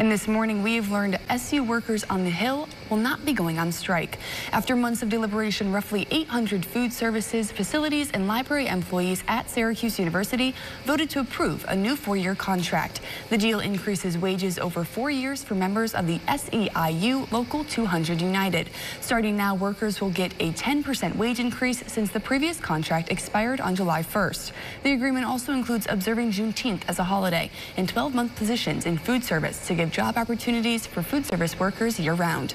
And this morning, we have learned SU workers on the Hill will not be going on strike. After months of deliberation, roughly 800 food services, facilities, and library employees at Syracuse University voted to approve a new four-year contract. The deal increases wages over four years for members of the SEIU Local 200 United. Starting now, workers will get a 10% wage increase since the previous contract expired on July 1st. The agreement also includes observing Juneteenth as a holiday and 12-month positions in food service to give job opportunities for food service workers year-round.